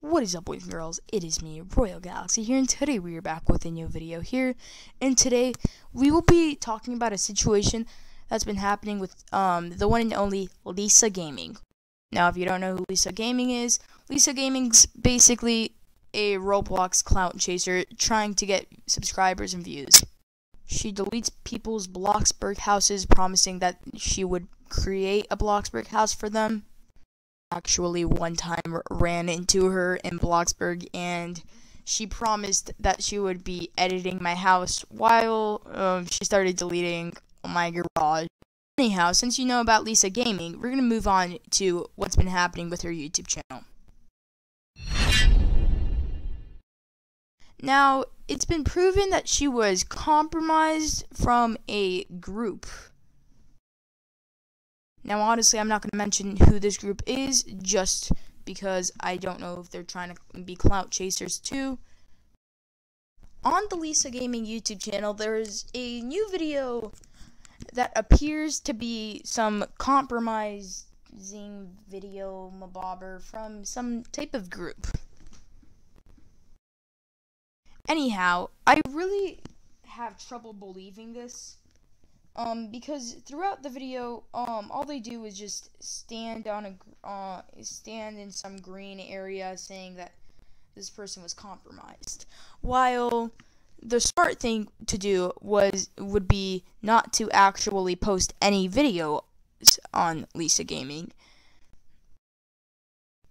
What is up boys and girls, it is me, Royal Galaxy here, and today we are back with a new video here, and today we will be talking about a situation that's been happening with um, the one and only Lisa Gaming. Now if you don't know who Lisa Gaming is, Lisa Gaming's basically a Roblox clout chaser trying to get subscribers and views. She deletes people's Bloxburg houses promising that she would create a Bloxburg house for them actually one time ran into her in Bloxburg and she promised that she would be editing my house while um, she started deleting my garage. Anyhow, since you know about Lisa Gaming, we're going to move on to what's been happening with her YouTube channel. Now, it's been proven that she was compromised from a group now, honestly, I'm not going to mention who this group is just because I don't know if they're trying to be clout chasers too. On the Lisa Gaming YouTube channel, there is a new video that appears to be some compromising video mabobber from some type of group. Anyhow, I really have trouble believing this um, because throughout the video, um, all they do is just stand on a uh, stand in some green area saying that this person was compromised, while the smart thing to do was would be not to actually post any video on Lisa Gaming.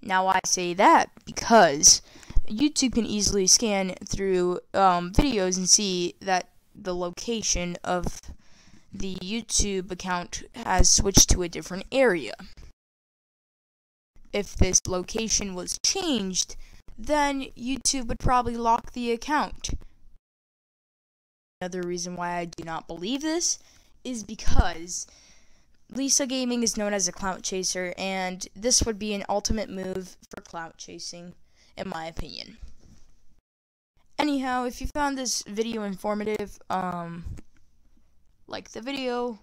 Now I say that because YouTube can easily scan through um, videos and see that the location of the YouTube account has switched to a different area. If this location was changed, then YouTube would probably lock the account. Another reason why I do not believe this is because Lisa Gaming is known as a clout chaser, and this would be an ultimate move for clout chasing, in my opinion. Anyhow, if you found this video informative, um, like the video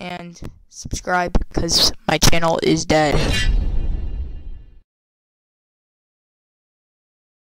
and subscribe because my channel is dead.